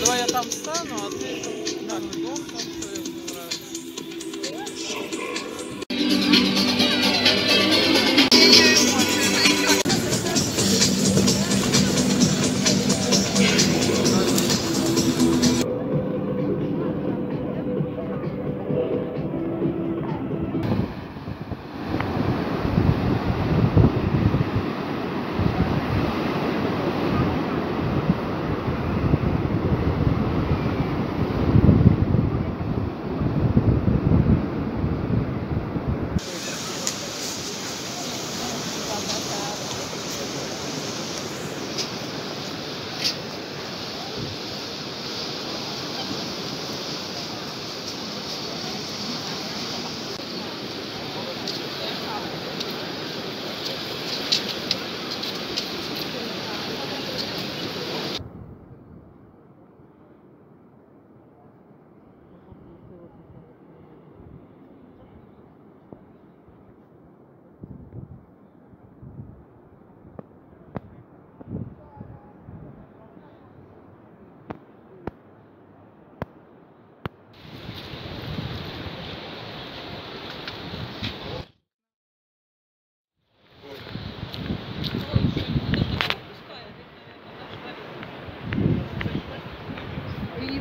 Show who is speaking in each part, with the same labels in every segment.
Speaker 1: Давай я там встану, а ты там, да, не дом там, что я собираюсь.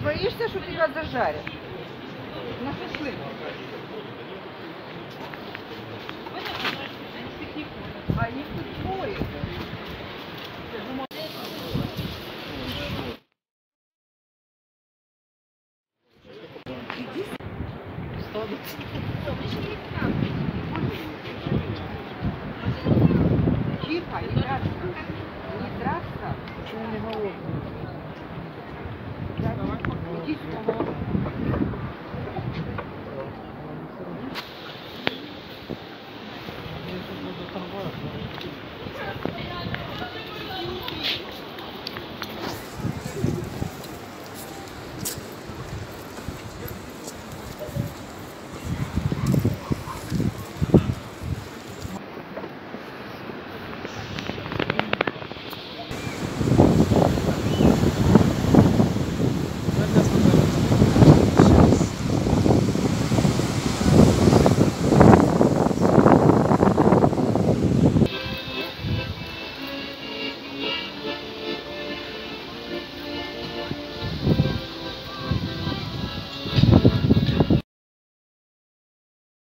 Speaker 1: Боишься, что тебя зажарят? На шашлык. А их тут двое. Тихо,